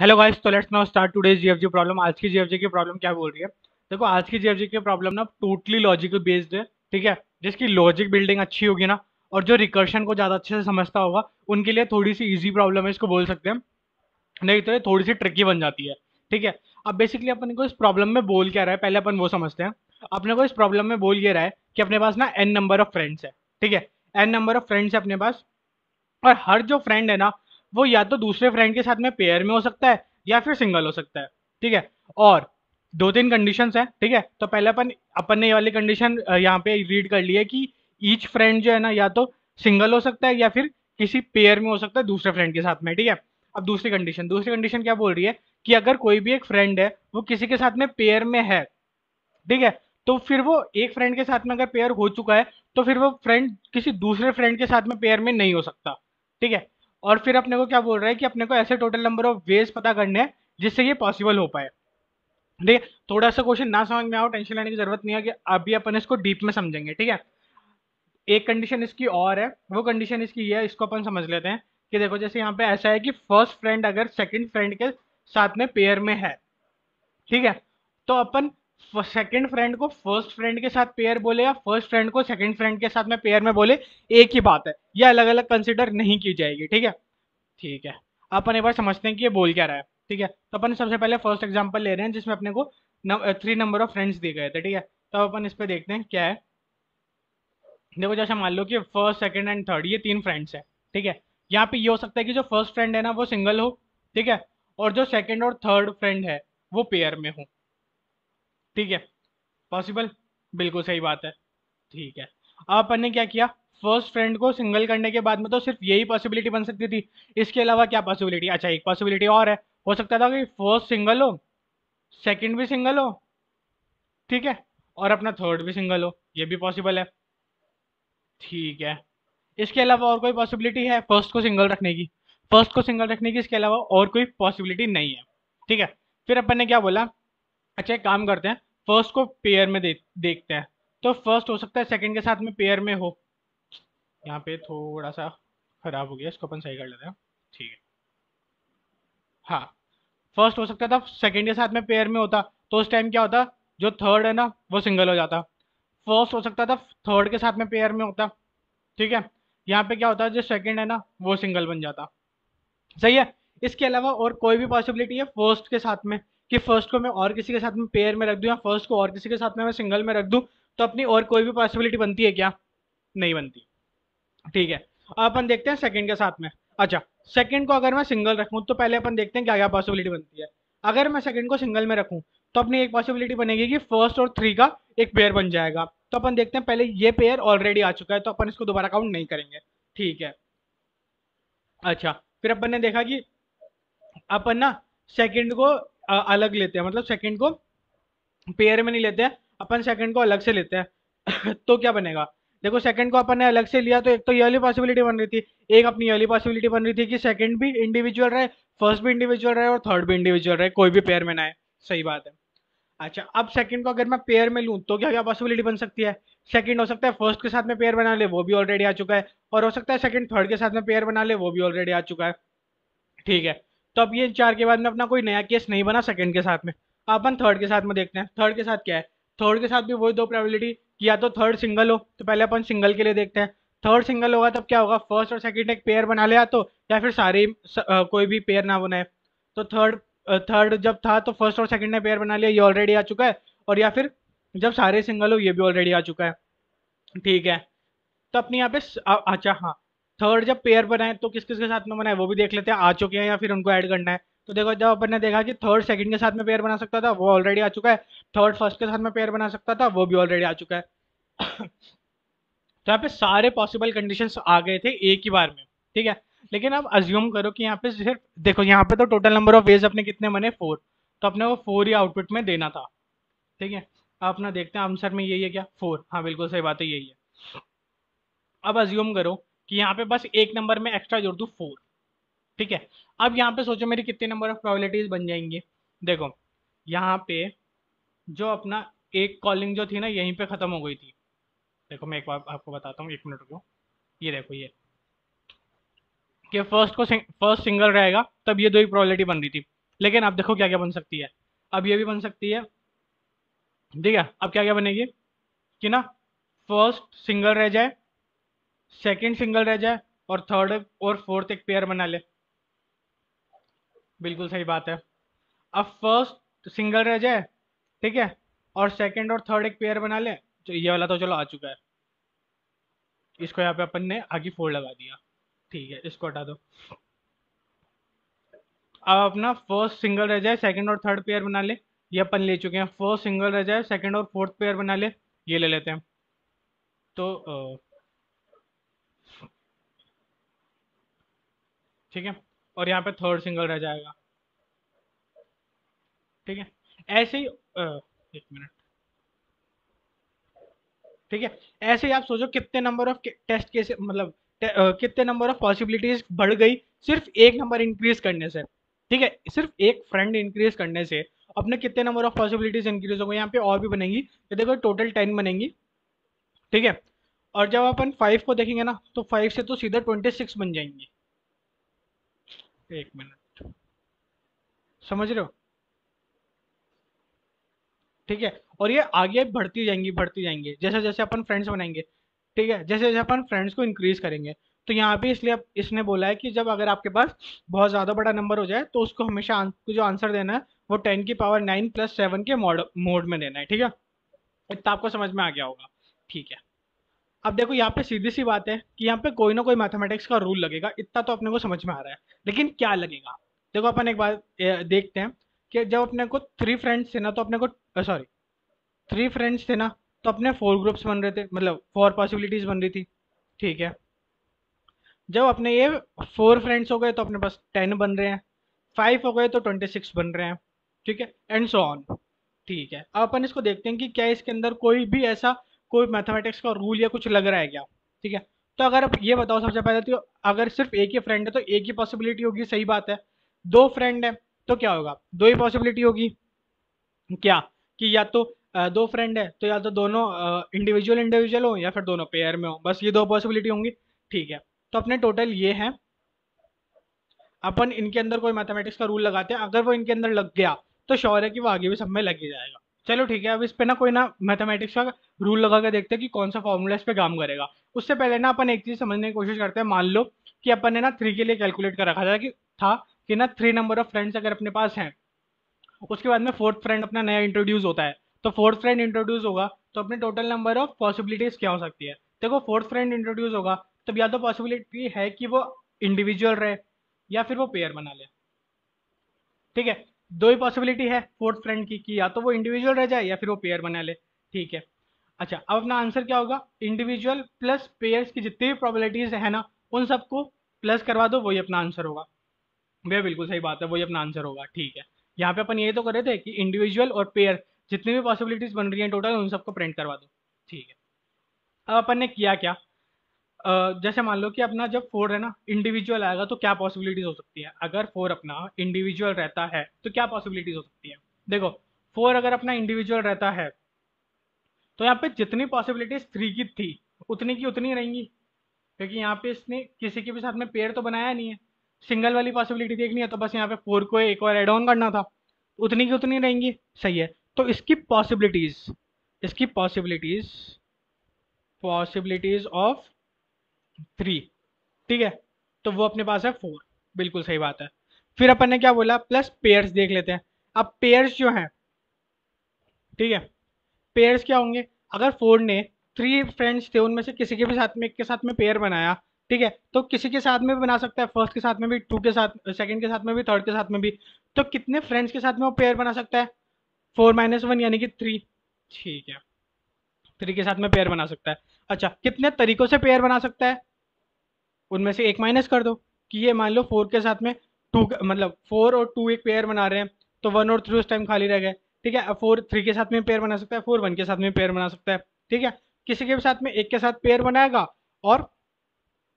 Hello guys तो let's now start today's GFG problem आज की जीएफजी की प्रॉब्लम क्या बोल रही है? देखो, आज की जीएफजी की प्रॉब्लम ना टोटली लॉजिकल बेस्ड है, ठीक है? जिसकी लॉजिक बिल्डिंग अच्छी होगी ना, और जो रिकर्शन को ज़्यादा अच्छे से समझता होगा, उनके लिए थोड़ी सी इजी प्रॉब्लम है, इसको बोल सकते हैं नहीं तो थोड़ी सी ट्रिकी बन जाती है, ठीक है? अब बेसिकली अपन को इस प्रॉब्लम में बोल क्या रहा है, पहले अपन वो समझते हैं। अपने को इस प्रॉब्लम में बोल ये रहा है कि अपने पास ना एन नंबर ऑफ़ फ्रेंड्स है, ठीक है? एन नंबर ऑफ़ फ्रेंड्स है अपने पास, और हर जो फ्रेंड है ना वो या तो दूसरे फ्रेंड के साथ में पेयर में हो सकता है या फिर सिंगल हो सकता है, ठीक है? और दो तीन कंडीशंस है, ठीक है? तो पहले अपन अपन ने ये वाली कंडीशन यहाँ पे रीड कर ली है कि ईच फ्रेंड जो है ना, या तो सिंगल हो सकता है या फिर किसी पेयर में हो सकता है दूसरे फ्रेंड के साथ में, ठीक है? अब दूसरी कंडीशन दूसरी कंडीशन क्या बोल रही है कि अगर कोई भी एक फ्रेंड है, वो किसी के साथ में पेयर में है, ठीक है? तो फिर वो एक फ्रेंड के साथ में अगर पेयर हो चुका है तो फिर वो फ्रेंड किसी दूसरे फ्रेंड के साथ में पेयर में नहीं हो सकता, ठीक है? और फिर अपने को क्या बोल रहा है कि अपने को ऐसे टोटल नंबर ऑफ़ वेज पता करने हैं, जिससे ये पॉसिबल हो पाए। है थोड़ा सा क्वेश्चन ना समझ में आओ टेंशन लेने की ज़रूरत नहीं है कि अभी अपन इसको डीप में समझेंगे, ठीक है? एक कंडीशन इसकी और है, वो कंडीशन इसकी ये है, इसको अपन समझ लेते हैं कि देखो जैसे यहाँ पे ऐसा है कि फ़र्स्ट फ्रेंड अगर सेकंड फ्रेंड के साथ में पेयर में है, ठीक है? तो अपन सेकंड फ्रेंड को फ़र्स्ट फ्रेंड के साथ पेयर बोले या फ़र्स्ट फ्रेंड को सेकंड फ्रेंड के साथ में पेयर में बोले, एक ही बात है। ये अलग अलग कंसिडर नहीं की जाएगी, ठीक है? ठीक है। अपन एक बार समझते हैं कि ये बोल क्या रहा है, ठीक है? तो अपन सबसे पहले फ़र्स्ट एग्ज़ाम्पल ले रहे हैं, जिसमें अपने को थ्री नंबर ऑफ़ फ्रेंड्स दिए गए थे, ठीक है? तो अपन इस पर देखते हैं क्या है। देखो, जैसे मान लो कि फ़र्स्ट सेकंड एंड थर्ड ये तीन फ्रेंड्स है, ठीक है? यहाँ पे ये हो सकता है कि जो फ़र्स्ट फ्रेंड है ना, वो सिंगल हो, ठीक है? और जो सेकंड और थर्ड फ्रेंड है, वो पेयर में हो। ठीक है? पॉसिबल बिल्कुल सही बात है। ठीक है। अब अपन ने क्या किया? फ़र्स्ट फ्रेंड को सिंगल करने के बाद में तो सिर्फ़ यही पॉसिबिलिटी बन सकती थी। इसके अलावा क्या पॉसिबिलिटी अच्छा एक पॉसिबिलिटी और है। हो सकता था कि फ़र्स्ट सिंगल हो सेकंड भी सिंगल हो, ठीक है? और अपना थर्ड भी सिंगल हो, ये भी पॉसिबल है। ठीक है। इसके अलावा और कोई पॉसिबिलिटी है फ़र्स्ट को सिंगल रखने की? फ़र्स्ट को सिंगल रखने की, इसके अलावा और कोई पॉसिबिलिटी नहीं है। ठीक है? फिर अपन ने क्या बोला? अच्छा एक काम करते हैं। फ़र्स्ट को पेयर में दे, देखते हैं। तो फ़र्स्ट हो सकता है सेकंड के साथ में पेयर में हो। यहाँ पे थोड़ा सा खराब हो गया इसको अपन सही कर लेते हैं। ठीक है। हाँ फ़र्स्ट हो सकता था सेकंड के साथ में पेयर में होता। तो उस टाइम क्या होता? जो थर्ड है ना वो सिंगल हो जाता। फ़र्स्ट हो सकता था थर्ड के साथ में पेयर में होता। ठीक है? यहाँ पे क्या होता? जो सेकंड है ना वो सिंगल बन जाता। सही है? इसके अलावा और कोई भी पॉसिबिलिटी है फ़र्स्ट के साथ में? कि फ़र्स्ट को मैं और किसी के साथ में पेयर में रख दूँ या फ़र्स्ट को और किसी के साथ में मैं सिंगल में रख दूँ तो अपनी और कोई भी पॉसिबिलिटी बनती है क्या? नहीं बनती। ठीक है अपन देखते हैं सेकंड के साथ में। अच्छा सेकंड को अगर मैं सिंगल रखूँ तो पहले अपन देखते हैं क्या क्या पॉसिबिलिटी बनती है। अगर मैं सेकंड को सिंगल में रखूँ तो अपनी एक पॉसिबिलिटी बनेगी कि फ़र्स्ट और थ्री का एक पेयर बन जाएगा। तो अपन देखते हैं, पहले ये पेयर ऑलरेडी आ चुका है तो अपन इसको दोबारा काउंट नहीं करेंगे। ठीक है। अच्छा फिर अपन ने देखा कि अपन ना सेकंड को अलग लेते हैं। मतलब सेकंड को पेयर में नहीं लेते हैं, अपन सेकंड को अलग से लेते हैं। तो क्या बनेगा? देखो सेकंड को अपन ने अलग से लिया तो एक तो ये वाली पॉसिबिलिटी बन रही थी। एक अपनी ये वाली पॉसिबिलिटी बन रही थी कि सेकंड भी इंडिविजुअल रहे फ़र्स्ट भी इंडिविजुअल रहे और थर्ड भी इंडिविजुअल रहे, कोई भी पेयर में ना आए। सही बात है। अच्छा अब सेकंड को अगर मैं पेयर में लूँ तो क्या क्या पॉसिबिलिटी बन सकती है? सेकंड हो सकता है फ़र्स्ट के साथ में पेयर बना ले, वो भी ऑलरेडी आ चुका है। और हो सकता है सेकंड थर्ड के साथ में पेयर बना ले, वो भी ऑलरेडी आ चुका है। ठीक है। तो अब ये चार के बाद में अपना कोई नया केस नहीं बना सेकंड के साथ में। अपन थर्ड के साथ में देखते हैं। थर्ड के साथ क्या है? थर्ड के साथ भी वही दो प्रोबेबिलिटी या तो थर्ड सिंगल हो तो पहले अपन सिंगल के लिए देखते हैं। थर्ड सिंगल होगा तब क्या होगा? फ़र्स्ट और सेकंड एक पेयर बना लिया तो या फिर सारे आ, कोई भी पेयर ना बनाए। तो थर्ड थर्ड जब था तो फ़र्स्ट और सेकंड ने पेयर बना लिया ये ऑलरेडी आ चुका है। और या फिर जब सारे सिंगल हो ये भी ऑलरेडी आ चुका है। ठीक है? तो अपने यहाँ पे अच्छा हाँ। थर्ड जब पेयर बनाए तो किस किस के साथ में बनाए? वो भी देख लेते हैं, आ चुके हैं या फिर उनको ऐड करना है। तो देखो, जब अपन ने देखा कि थर्ड सेकंड के साथ में पेयर बना सकता था, वो ऑलरेडी आ चुका है। थर्ड फ़र्स्ट के साथ में पेयर बना सकता था, वो भी ऑलरेडी आ चुका है। तो यहाँ पे सारे पॉसिबल कंडीशंस आ गए थे एक ही बार में, ठीक है? लेकिन अब अज्यूम करो कि यहाँ पे सिर्फ़, देखो, यहाँ पे तो टोटल नंबर ऑफ़ वेज अपने कितने बने? फोर तो अपने को फोर ही आउटपुट में देना था, ठीक है? अपना देखते हैं आंसर में यही है क्या? फोर हाँ बिल्कुल सही बात है, यही है। अब अज्यूम करो कि यहाँ पे बस एक नंबर में एक्स्ट्रा जोड़ दू फोर ठीक है? अब यहाँ पे सोचो मेरी कितने नंबर ऑफ़ प्रोबेबिलिटीज बन जाएँगे। देखो, यहाँ पे जो अपना एक कॉलिंग जो थी ना, यहीं पे ख़त्म हो गई थी। देखो, मैं एक बार आपको बताता हूँ, एक मिनट को ये देखो, ये। कि फ़र्स्ट को फ़र्स्ट सिंगल रहेगा, तब ये दो ही प्रोबेबिलिटी बन रही थी। लेकिन अब देखो क्या क्या बन सकती है। अब ये भी बन सकती है। ठीक है? अब क्या क्या बनेगी? कि ना फ़र्स्ट सिंगल रह जाए सेकंड सिंगल रह जाए और थर्ड और फोर्थ एक पेयर बना ले। बिल्कुल सही बात है। अब फ़र्स्ट सिंगल रह जाए, ठीक है? और सेकंड और थर्ड एक पेयर बना ले तो ये वाला तो चलो आ चुका है। इसको यहाँ पे अपन ने आगे फोर लगा दिया। ठीक है, इसको हटा दो। अब अपना फ़र्स्ट सिंगल रह जाए सेकंड और थर्ड पेयर बना ले, ये अपन ले चुके हैं। फ़र्स्ट सिंगल रह जाए सेकंड और फोर्थ पेयर बना ले, ये ले लेते हैं। तो ठीक है? और यहाँ पे थर्ड सिंगल रह जाएगा। ठीक है? ऐसे ही एक मिनट ठीक है? ऐसे ही आप सोचो कितने नंबर ऑफ़ टेस्ट केस मतलब कितने नंबर ऑफ़ पॉसिबिलिटीज बढ़ गई सिर्फ़ एक नंबर इंक्रीज करने से। ठीक है? सिर्फ़ एक फ्रेंड इंक्रीज करने से अपने कितने नंबर ऑफ़ पॉसिबिलिटीज इंक्रीज हो गए, यहाँ पे और भी बनेंगी। तो देखो टोटल टेन बनेंगी। ठीक है? और जब अपन फाइव को देखेंगे ना तो फाइव से तो सीधा ट्वेंटी सिक्स बन जाएँगे। एक मिनट। समझ रहे हो? ठीक है, और ये आगे बढ़ती जाएँगी बढ़ती जाएँगी। जैसे जैसे अपन फ्रेंड्स बनाएँगे, ठीक है? जैसे जैसे अपन फ्रेंड्स को इंक्रीज करेंगे तो यहाँ पे इसलिए इसने बोला है कि जब अगर आपके पास बहुत ज़्यादा बड़ा नंबर हो जाए तो उसको हमेशा जो आंसर देना है, वो टेन की पावर नाइन प्लस सेवन के मोड मोड में देना है, ठीक है? इतना आपको समझ में आ गया होगा। ठीक है। अब देखो, यहाँ पे सीधी सी बात है कि यहाँ पे कोई ना कोई मैथमेटिक्स का रूल लगेगा। इतना तो अपने को समझ में आ रहा है। लेकिन क्या लगेगा? देखो, अपन एक बार देखते हैं कि जब अपने को थ्री फ्रेंड्स थे ना तो अपने को सॉरी थ्री फ्रेंड्स थे ना तो अपने फोर ग्रुप्स बन रहे थे मतलब फोर पॉसिबिलिटीज बन रही थी। ठीक है? जब अपने ये फोर फ्रेंड्स हो गए तो अपने पास टेन बन रहे हैं। फाइव हो गए तो ट्वेंटी सिक्स बन रहे हैं। ठीक है? एंड सो ऑन ठीक है? अब अपन इसको देखते हैं कि क्या इसके अंदर कोई भी ऐसा कोई मैथमेटिक्स का रूल या कुछ लग रहा है क्या? ठीक है? तो अगर आप ये बताओ सबसे पहले तो अगर सिर्फ़ एक ही फ्रेंड है तो एक ही पॉसिबिलिटी होगी, सही बात है। दो फ्रेंड है तो क्या होगा? दो ही पॉसिबिलिटी होगी। क्या? कि या तो दो फ्रेंड है तो या तो दोनों इंडिविजुअल इंडिविजुअल हो या फिर दोनों पेयर में हो। बस ये दो पॉसिबिलिटी होंगी। ठीक है? तो अपने टोटल ये है। अपन इनके अंदर कोई मैथमेटिक्स का रूल लगाते हैं। अगर वो इनके अंदर लग गया तो श्योर है कि वो आगे भी सब में लग ही जाएगा। चलो ठीक है, अब इस पे ना कोई ना मैथमेटिक्स का रूल लगा के देखते हैं कि कौन सा फॉर्मूला इस पे काम करेगा। उससे पहले ना अपन एक चीज़ समझने की कोशिश करते हैं, मान लो कि अपन ने ना थ्री के लिए कैलकुलेट कर रखा था कि था कि ना थ्री नंबर ऑफ़ फ्रेंड्स अगर अपने पास हैं, उसके बाद में फोर्थ फ्रेंड अपना नया इंट्रोड्यूस होता है। तो फोर्थ फ्रेंड इंट्रोड्यूस होगा तो अपने टोटल नंबर ऑफ़ पॉसिबिलिटीज क्या हो सकती है? देखो फोर्थ फ्रेंड इंट्रोड्यूस होगा, तब या तो पॉसिबिलिटी है कि वो इंडिविजुअल रहे, या फिर वो पेयर बना ले। ठीक है दो ही पॉसिबिलिटी है फोर्थ फ्रेंड की, कि या तो वो इंडिविजुअल रह जाए या फिर वो पेयर बना ले, ठीक है। अच्छा अब अपना आंसर क्या होगा? इंडिविजुअल प्लस पेयर्स की जितनी भी प्रोबेबिलिटीज है ना, उन सबको प्लस करवा दो, वही अपना आंसर होगा। भैया, बिल्कुल सही बात है, वही अपना आंसर होगा, ठीक है। यहाँ पे अपन ये तो कर रहे थे कि इंडिविजुअल और पेयर जितनी भी पॉसिबिलिटीज बन रही हैं टोटल उन सबको प्रिंट करवा दो, ठीक है। अब अपन ने किया क्या? जैसे मान लो कि अपना जब फोर है ना इंडिविजुअल आएगा तो क्या पॉसिबिलिटीज हो सकती है? अगर फोर अपना इंडिविजुअल रहता है तो क्या पॉसिबिलिटीज हो सकती है? देखो फोर अगर अपना इंडिविजुअल रहता है तो यहाँ पे जितनी पॉसिबिलिटीज थ्री की थी, उतनी की उतनी रहेंगी। क्योंकि यहाँ पे इसने किसी के भी साथ में पेयर तो बनाया नहीं है। सिंगल वाली पॉसिबिलिटी देखनी है तो बस यहाँ पे फोर को एक और एड ऑन करना था। उतनी की उतनी रहेंगी। सही है। तो इसकी पॉसिबिलिटीज इसकी पॉसिबिलिटीज पॉसिबिलिटीज ऑफ़ थ्री ठीक है? तो वो अपने पास है फोर बिल्कुल सही बात है। फिर अपन ने क्या बोला? प्लस पेयर्स देख लेते हैं। अब पेयर्स जो हैं, ठीक है? पेयर्स क्या होंगे? अगर फोर ने थ्री फ्रेंड्स थे, उनमें से किसी के भी साथ में, एक के साथ में पेयर बनाया, ठीक है? तो किसी के साथ में भी बना सकता है फ़र्स्ट के साथ में भी टू के साथ सेकंड के साथ में भी थर्ड के साथ में भी। तो कितने फ्रेंड्स के साथ में वो पेयर बना सकता है? फोर माइनस वन यानी कि थ्री ठीक है। थ्री के साथ में पेयर बना सकता है। अच्छा कितने तरीकों से पेयर बना सकता है? उनमें से एक माइनस कर दो, कि ये मान लो फोर के साथ में टू मतलब फोर और टू एक पेयर बना रहे हैं तो वन और थ्री उस टाइम खाली रह गए, ठीक है? फोर थ्री के साथ में पेयर बना सकता है फोर वन के साथ में पेयर बना सकता है, ठीक है? किसी के भी साथ में एक के साथ पेयर बनाएगा, और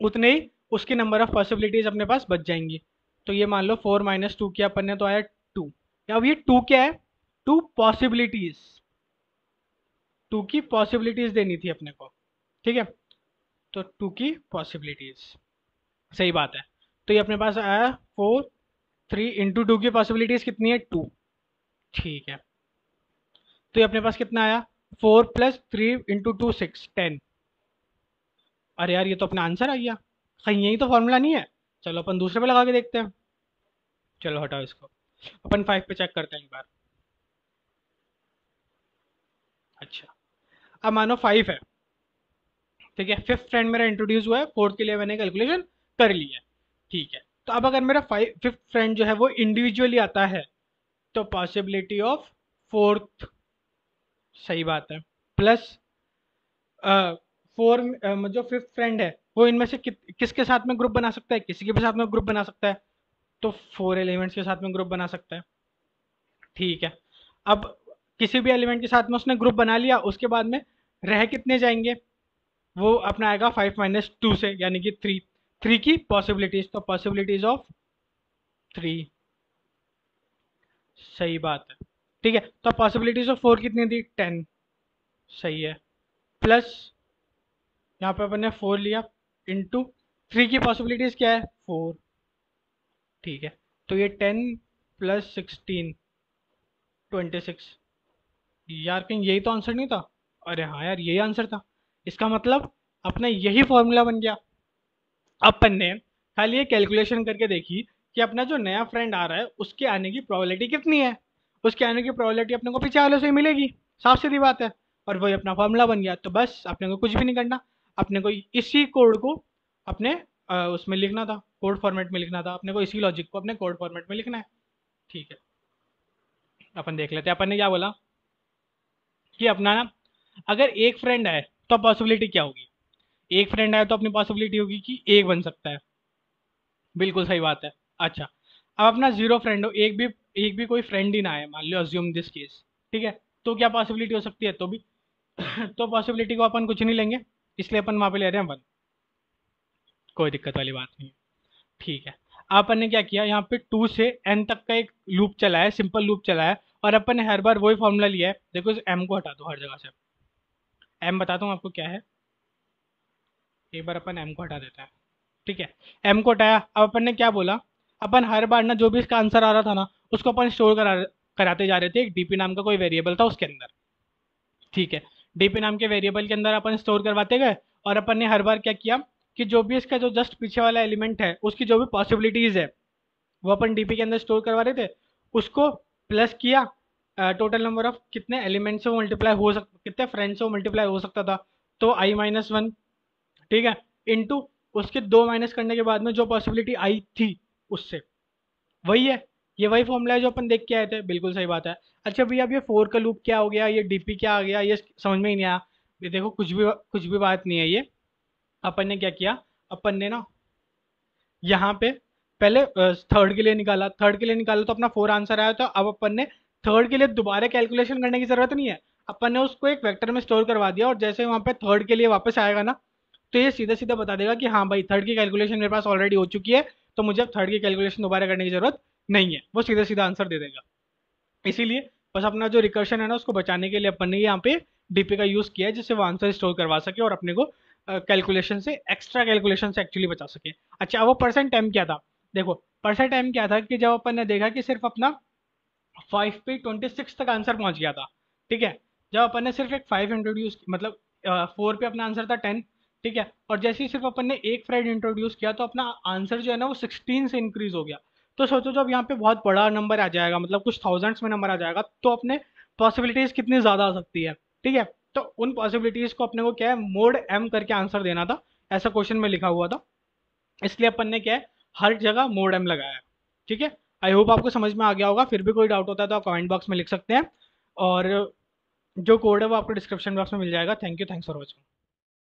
उतने ही उसके नंबर ऑफ़ पॉसिबिलिटीज अपने पास बच जाएँगी। तो ये मान लो फोर माइनस टू किया, अपन ने तो आया टू अब ये टू क्या है? टू पॉसिबिलिटीज टू की पॉसिबिलिटीज देनी थी अपने को, ठीक है? तो टू की पॉसिबिलिटीज सही बात है। तो ये अपने पास आया फोर थ्री इंटू टू की पॉसिबिलिटीज कितनी है? टू ठीक है। तो ये अपने पास कितना आया? Four plus three into two six ten अरे यार, ये तो अपना आंसर आ गया। कहीं यही तो फॉर्मूला नहीं है। चलो अपन दूसरे पे लगा के देखते हैं। चलो हटाओ इसको। अपन फाइव पे चेक करते हैं एक बार। अच्छा। अब मानो फाइव है। ठीक है फिफ्थ फ्रेंड मेरा इंट्रोड्यूस हुआ है। फोर्थ के लिए मैंने कैलकुलेशन कर लिया ठीक है। तो अब अगर मेरा फाइव फिफ्थ फ्रेंड जो है वो इंडिविजुअली आता है तो पॉसिबिलिटी ऑफ़ फोर्थ सही बात है। प्लस फोर जो फिफ्थ फ्रेंड है वो इनमें से कि, किसके साथ में ग्रुप बना सकता है? किसी के भी साथ में ग्रुप बना सकता है। तो फोर एलिमेंट्स के साथ में ग्रुप बना सकता है। ठीक है। अब किसी भी एलिमेंट के साथ में उसने ग्रुप बना लिया उसके बाद में रह कितने जाएँगे? वो अपना आएगा फाइव माइनस टू से यानी कि थ्री थ्री की पॉसिबिलिटीज तो पॉसिबिलिटीज ऑफ़ थ्री सही बात है। ठीक है तो पॉसिबिलिटीज ऑफ़ फोर कितनी थी? टेन सही है। प्लस यहाँ पे अपन ने फोर लिया इंटू थ्री की पॉसिबिलिटीज क्या है? फोर ठीक है तो ये ten plus sixteen twenty six यार, कहीं यही तो आंसर नहीं था? अरे हाँ यार, यही आंसर था। इसका मतलब अपना यही फॉर्मूला बन गया। अपन ने। खाली ये कैलकुलेशन करके देखी कि अपना जो नया फ्रेंड आ रहा है, उसके आने की प्रोबेबिलिटी कितनी है? उसके आने की प्रोबेबिलिटी अपने को पीछे वाले से ही मिलेगी। साफ़ सीधी बात है। और वही अपना फॉर्मूला बन गया। तो बस, अपने को कुछ भी नहीं करना। अपने को इसी कोड को अपने उसमें लिखना था। कोड फॉर्मेट में लिखना था। अपने को इसी लॉजिक को अपने कोड फॉर्मेट में लिखना है। ठीक है। अपन देख लेते हैं। अपन ने क्या बोला? कि अपना ना, अगर एक फ्रेंड है तो पॉसिबिलिटी क्या होगी? एक फ्रेंड आया तो अपनी पॉसिबिलिटी होगी कि एक बन सकता है। बिल्कुल सही बात है। अच्छा अब अपना ज़ीरो फ्रेंड हो, एक भी एक भी कोई फ्रेंड ही ना है मान लो अज्यूम दिस केस ठीक है? तो क्या पॉसिबिलिटी हो सकती है? तो भी तो पॉसिबिलिटी को अपन कुछ नहीं लेंगे, इसलिए अपन वहाँ पे ले रहे हैं वन। कोई दिक्कत वाली बात नहीं ठीक है। अपन ने क्या किया, यहाँ पे टू से एन तक का एक लूप चलाया सिंपल लूप चलाया, और अपन ने हर बार वही फॉर्मूला लिया है। देखो एम को हटा दो हर जगह से। एम बताता हूँ आपको क्या है? एक बार अपन एम को हटा देते हैं। ठीक है? एम को हटाया। अब अपन ने क्या बोला? अपन हर बार ना जो भी इसका आंसर आ रहा था ना, उसको अपन स्टोर करा कराते जा रहे थे एक डीपी नाम का कोई वेरिएबल था उसके अंदर। ठीक है? डीपी नाम के वेरिएबल के अंदर अपन स्टोर करवाते गए और अपन ने हर बार क्या किया कि जो भी इसका जो जस्ट पीछे वाला एलिमेंट है, उसकी जो भी पॉसिबिलिटीज़ है, वो अपन डीपी के अंदर स्टोर करवा रहे थे। उसको प्लस किया टोटल नंबर ऑफ़ कितने एलिमेंट से मल्टीप्लाई हो सकता कितने फ्रेंड से मल्टीप्लाई हो सकता था। तो आई माइनस वन ठीक है? इंटू उसके दो माइनस करने के बाद में जो पॉसिबिलिटी आई थी उससे। वही है, ये वही फॉर्मूला है जो अपन देख के आए थे। बिल्कुल सही बात है। अच्छा भैया, अब ये फोर का लूप क्या हो गया? ये डीपी क्या आ गया? ये समझ में ही नहीं आया। ये देखो, कुछ भी कुछ भी बात नहीं है ये। अपन ने क्या किया? अपन ने ना यहाँ पे पहले थर्ड के लिए निकाला। थर्ड के लिए निकाला तो अपना फोर आंसर आया तो अब अपन ने थर्ड के लिए दोबारा कैलकुलेशन करने की ज़रूरत नहीं है। अपन ने उसको एक वेक्टर में स्टोर करवा दिया और जैसे वहाँ पे थर्ड के लिए वापस आएगा ना तो ये सीधा सीधा बता देगा कि हाँ भाई थर्ड की कैलकुलेशन मेरे पास ऑलरेडी हो चुकी है तो मुझे अब थर्ड की कैलकुलेशन दोबारा करने की ज़रूरत नहीं है। वो सीधा सीधा आंसर दे देगा। इसीलिए बस अपना जो रिकर्शन है ना, उसको बचाने के लिए अपन ने यहाँ पे डीपी का यूज़ किया है, जिससे वो आंसर स्टोर करवा सके और अपने को कैलकुलेशन से एक्स्ट्रा कैलकुलेशन से एक्चुअली बचा सके। अच्छा वो परसेंट टाइम क्या था? देखो परसेंट टाइम क्या था कि जब अपन ने देखा कि सिर्फ़ अपना फाइव पे ट्वेंटी सिक्स तक आंसर पहुँच गया था, ठीक है? जब अपन ने सिर्फ़ एक फाइव इंट्रोड्यूस मतलब फोर पे अपना आंसर था टेन ठीक है? और जैसे ही सिर्फ़ अपन ने एक फ्राइड इंट्रोड्यूस किया तो अपना आंसर जो है ना, वो सिक्सटीन से इंक्रीज हो गया। तो सोचो जब यहाँ पे बहुत बड़ा नंबर आ जाएगा मतलब कुछ थाउजेंड्स में नंबर आ जाएगा तो अपने पॉसिबिलिटीज कितनी ज़्यादा आ सकती है? ठीक है? तो उन पॉसिबिलिटीज को अपने को क्या है मोड एम करके आंसर देना था। ऐसा क्वेश्चन में लिखा हुआ था। इसलिए अपन ने क्या है, हर जगह मोड एम लगाया ठीक है? आई होप आपको समझ में आ गया होगा। फिर भी कोई डाउट होता है तो आप कमेंट बॉक्स में लिख सकते हैं। और जो कोड है वो आपको डिस्क्रिप्शन बॉक्स में मिल जाएगा। Thank you thanks for watching